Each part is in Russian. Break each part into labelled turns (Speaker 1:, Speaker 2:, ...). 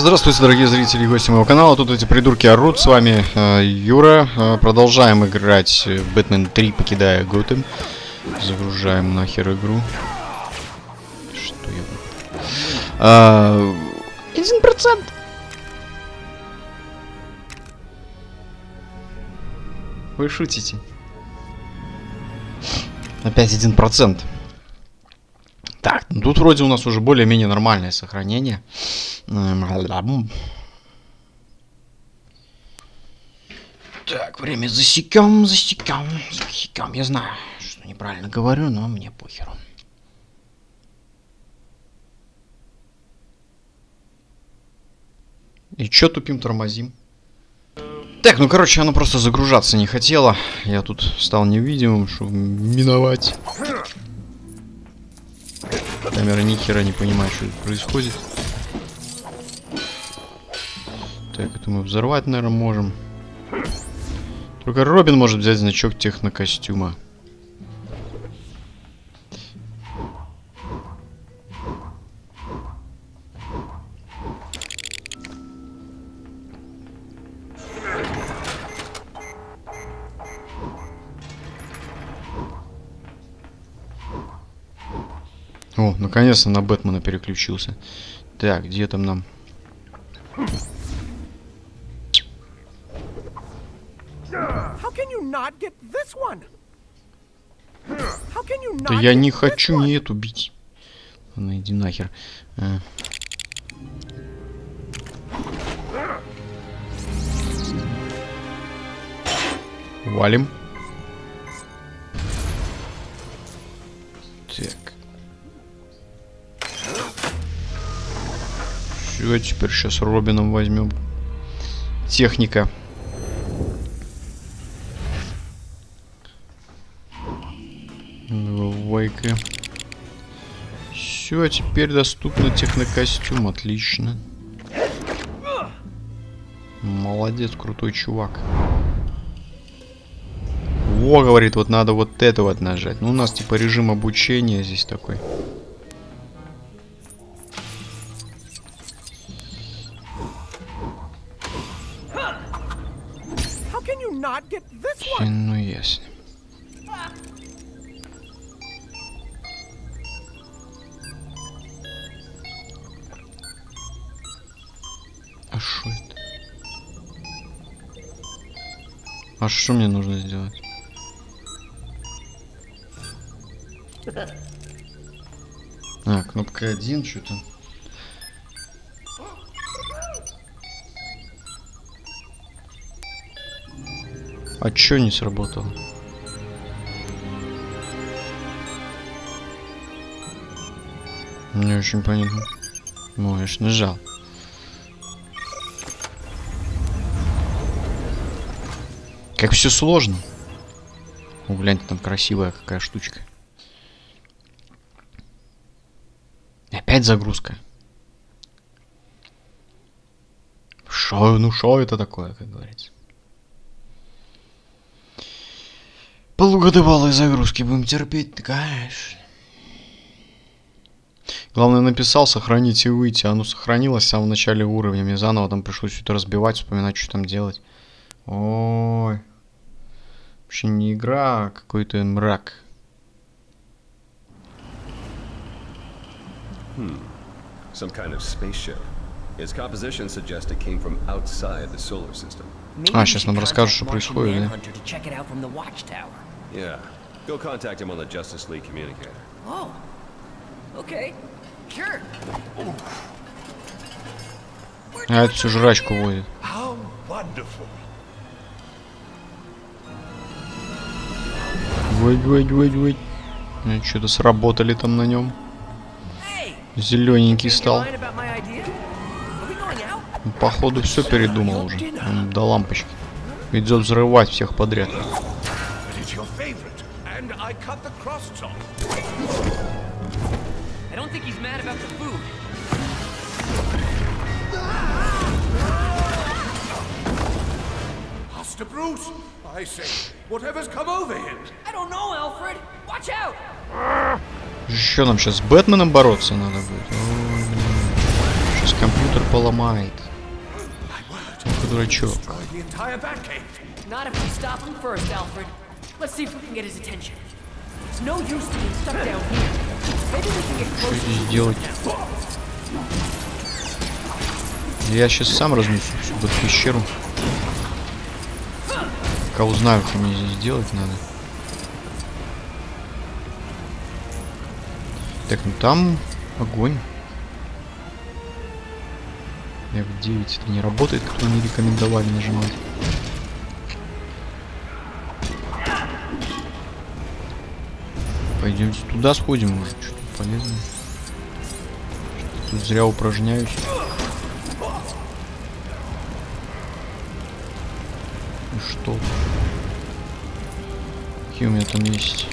Speaker 1: Здравствуйте, дорогие зрители и гости моего канала. Тут эти придурки орут. С вами э, Юра. Э, продолжаем играть в Бэтмен 3, покидая Готэм. Загружаем нахер игру. Что я... А, процент. Вы шутите. Опять один процент. Так, ну тут вроде у нас уже более-менее нормальное сохранение. Так, время засекем, засекем, засекем. Я знаю, что неправильно говорю, но мне похеру. И чё тупим тормозим? Так, ну короче, оно просто загружаться не хотело. Я тут стал невидимым, чтобы миновать. Камера ни хера не понимает, что происходит. Так, это мы взорвать, наверное, можем. Только Робин может взять значок технокостюма. О, наконец-то на Бэтмена переключился. Так, где там нам? Да я не хочу ни эту бить. Ладно, иди нахер. А. Валим. Так. Все, теперь сейчас Робином возьмем. Техника. Давай-ка. Все, теперь доступно технокостюм. Отлично. Молодец, крутой чувак. Во, говорит, вот надо вот это вот нажать. Ну, у нас типа режим обучения здесь такой. А что это? А что мне нужно сделать? А, кнопка 1, что-то. А чё не сработало? Не очень понятно. Ну, нажал. Как все сложно. О, гляньте, там красивая какая штучка. Опять загрузка. Шо, ну шо это такое, как говорится. Полугодовалые загрузки будем терпеть, конечно. Главное, написал, сохранить и выйти. Оно сохранилось в самом начале уровня. Мне заново там пришлось это разбивать, вспоминать, что там делать. Ой. Вообще не игра, а какой-то мрак.
Speaker 2: Hmm. Some kind of spaceship. Its composition suggests it came from outside the solar system.
Speaker 1: А, сейчас нам расскажут, что происходит, да?
Speaker 2: Yeah. Go contact him on the Justice League communicator.
Speaker 3: Oh. Okay. Sure.
Speaker 1: А это всю жрачку водит.
Speaker 4: How wonderful.
Speaker 1: Выть, выть, выть, выть. Ну, что-то сработали там на нем. Зелененький стал. Ну, походу все передумал уже. Он до лампочки. Идет взрывать всех подряд.
Speaker 4: Bruce, I say, whatever's come over him.
Speaker 3: I don't know, Alfred. Watch out.
Speaker 1: Еще нам сейчас с Бэтменом бороться надо будет. Сейчас компьютер поломает. Ох, дурачок.
Speaker 3: Not if we stop him first, Alfred. Let's see if we can get his attention. It's no use being stuck down here. Maybe we can get
Speaker 1: Что
Speaker 3: closer.
Speaker 1: здесь делать? Я сейчас сам разнесу эту пещеру. Пока узнаю, что мне здесь делать надо. Так, ну там огонь. F9 это не работает, кто не рекомендовали нажимать. Пойдемте туда сходим, может, что-то полезное. Что-то тут зря упражняюсь. Что? Какие у меня там есть?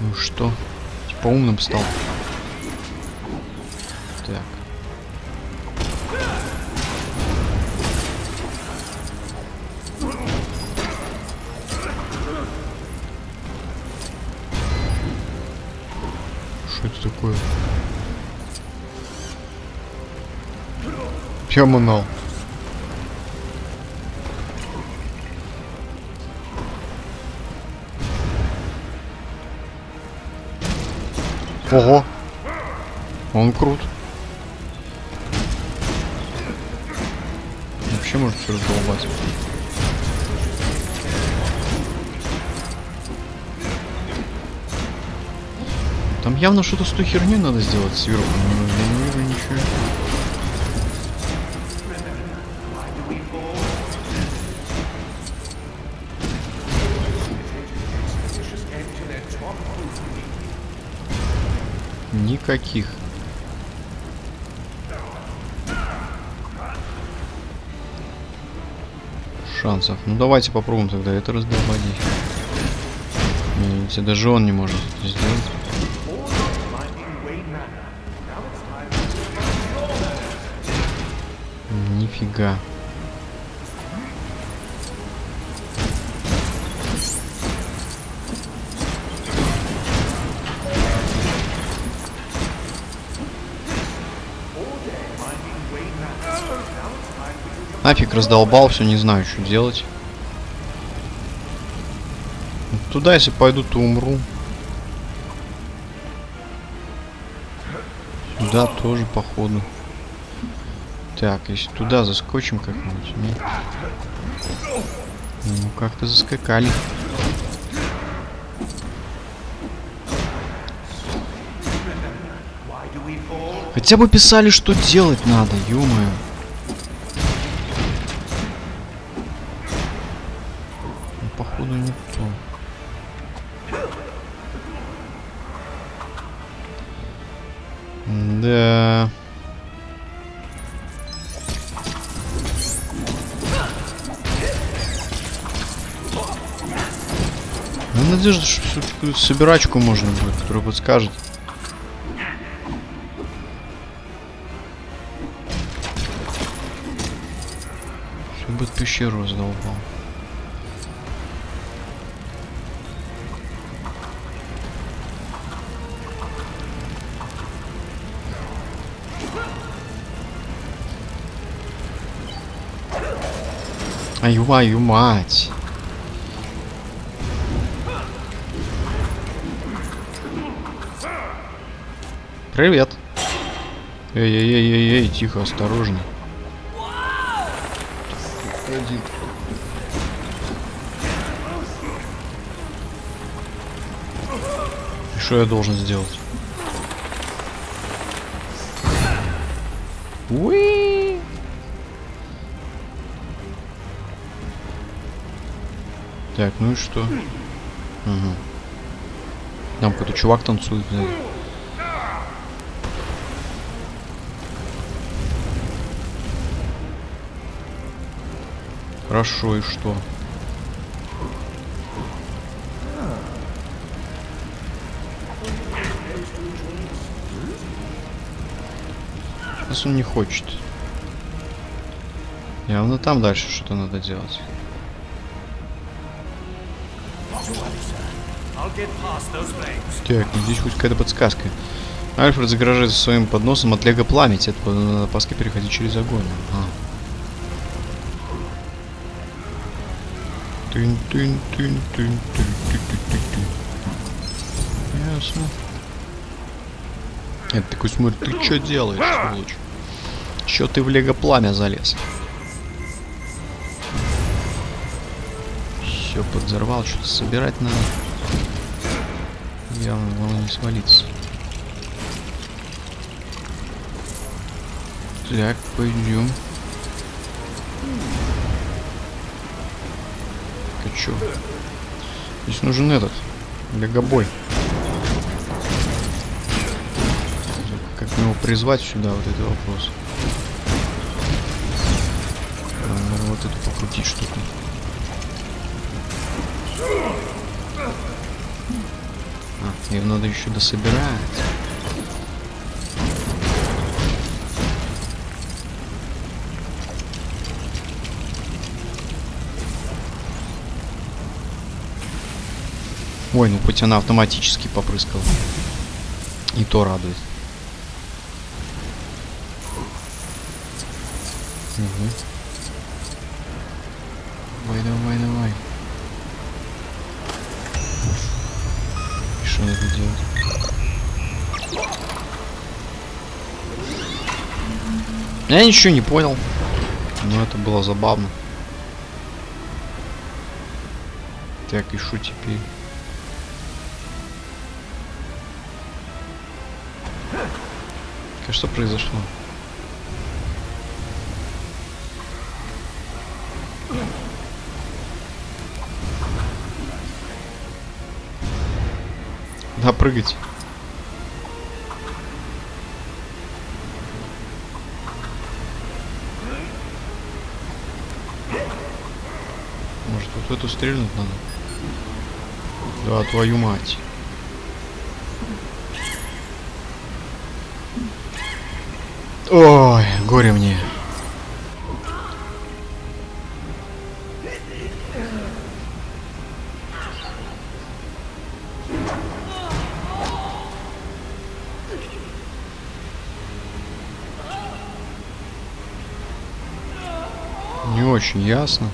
Speaker 1: Ну что? Типа умным стал. Так. Что это такое? Пьяманал. Ого! Он крут. Вообще может все раздолбать. Там явно что-то с той херней надо сделать сверху. Я Никаких. Шансов. Ну давайте попробуем тогда это раздолбать. Видите, даже он не может это сделать. Нифига. Нафиг раздолбал, все не знаю, что делать. Ну, Туда, если пойду, то умру. Сюда тоже, походу. Так, если туда заскочим как-нибудь, нет? Ну, как-то заскакали. Хотя бы писали, что делать надо, ё Ну, что всё-таки собирачку можно будет, которая подскажет. Все будет пещеру раздолбал. Ай, мою мать. Привет. Эй-эй-эй-эй, тихо, осторожно. Ходи. И что я должен сделать? Уи! Так, ну и что? Ага. Там какой-то чувак танцует. да. Хорошо, и что? Сейчас он не хочет. Явно там дальше что-то надо делать. Так, здесь хоть какая-то подсказка. Альфред загрожает своим подносом от Лего пламени. На опаски переходить через огонь. А. Тын -тын -тын -тын -тын -тын -тын. Ясно. Это такой смотрит, ты что делаешь, сволочь? Чё ты в лего пламя залез? Все подзорвал, что-то собирать надо. Явно главное не свалиться. Так, пойдем. Чё? Здесь нужен этот. Легобой. Как его призвать сюда, вот это вопрос. Надо вот эту покрутить штуку. А, ее надо еще дособирать. Ой, ну хоть она автоматически попрыскала. И то радует. Угу. Давай, давай, давай. И что надо делать? Я ничего не понял. Но это было забавно. Так, и что теперь? Что произошло? Да, прыгать. Может, вот эту стрельнуть надо? Да, твою мать. Ой, горе мне. Не очень ясно.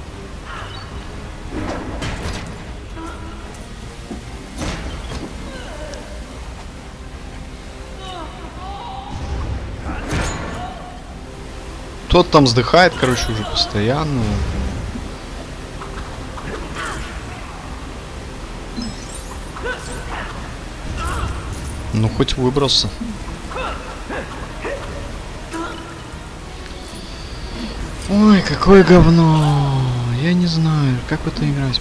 Speaker 1: Тот там вздыхает, короче, уже постоянно. Ну, хоть выбрался. Ой, какое говно. Я не знаю, как в это играть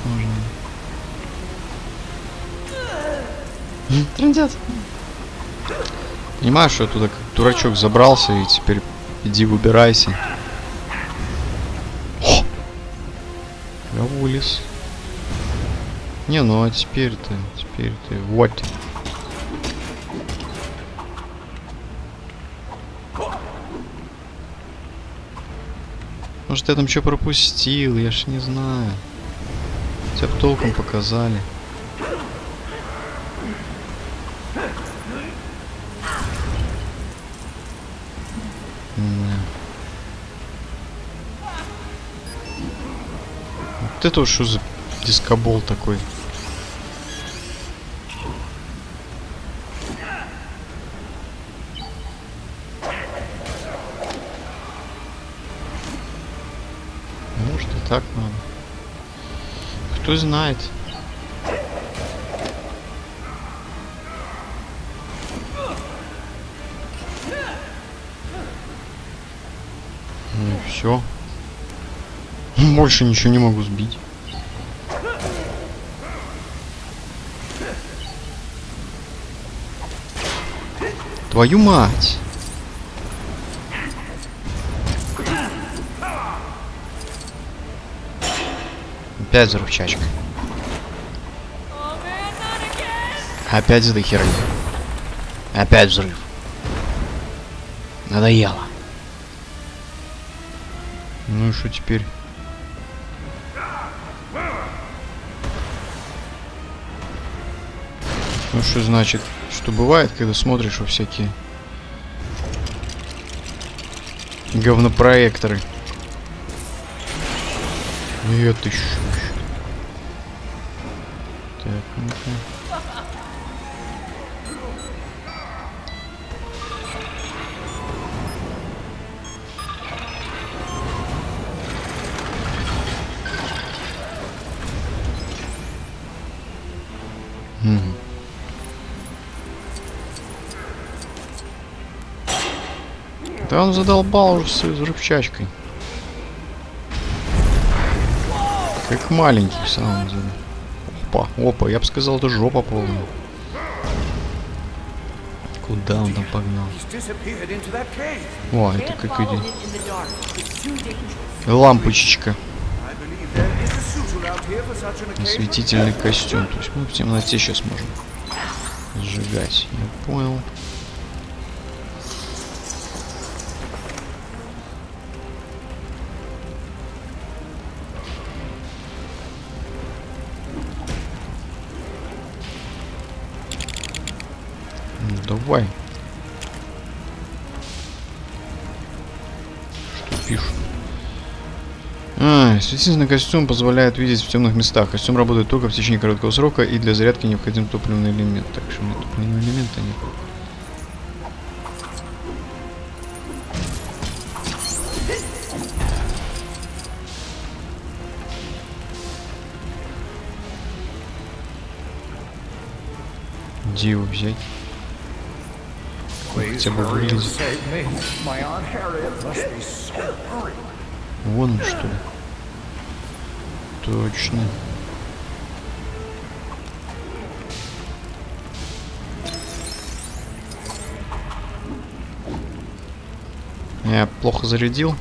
Speaker 1: можно. Трындец. Понимаешь, что я туда как дурачок забрался и теперь иди выбирайся. О! Я вылез. Не, ну а теперь ты, теперь ты, вот. Может я там что пропустил, я ж не знаю. Тебя толком показали. Да. Вот это вот что за дискобол такой? Может и так надо. Кто знает. Ну и все. Больше ничего не могу сбить. Твою мать! Опять взрывчачка. Опять за херни. Опять взрыв. Надоело. Ну и что теперь? Ну что значит, что бывает, когда смотришь во всякие говнопроекторы. Это еще. Так, ну-ка. Да он задолбал уже с взрывчачкой. Как маленький в самом деле. Опа, опа, я бы сказал, это жопа полная. Куда он там погнал? О, это как
Speaker 3: dangerous.
Speaker 1: Лампочечка. Осветительный костюм. То есть мы в темноте сейчас можем сжигать. Я понял. Давай. Что пишут? А, светительный костюм позволяет видеть в темных местах. Костюм работает только в течение короткого срока и для зарядки необходим топливный элемент. Так что у меня топливного элемента нет. Где его взять? Хотя. Вон он что? Точно. Я плохо зарядил.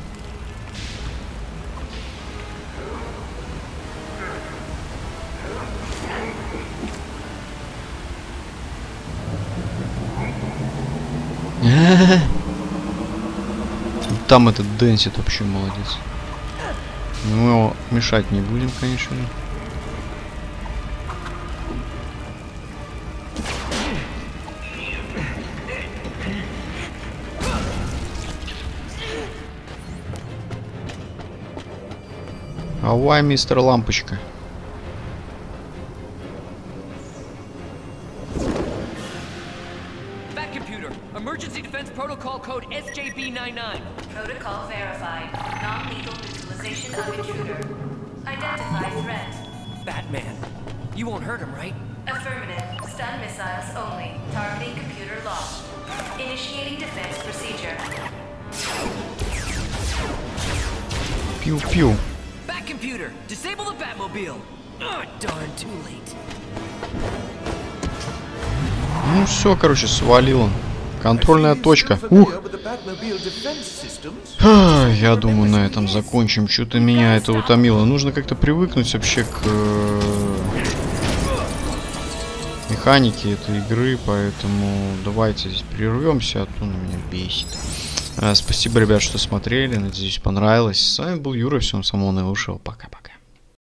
Speaker 1: Там этот Дэнсит вообще молодец. Мы его мешать не будем, конечно. же. Авай, мистер Лампочка.
Speaker 3: Late.
Speaker 1: Ну все, короче, свалил он. Контрольная точка. Ух! Ха, Я думаю, на этом закончим. Что-то меня это утомило. Нужно как-то привыкнуть вообще к э, механике этой игры, поэтому давайте здесь прервемся, а то на меня бесит. А, Спасибо, ребят, что смотрели. Надеюсь, понравилось. С вами был Юра. Всем самого наилучшего. Пока-пока.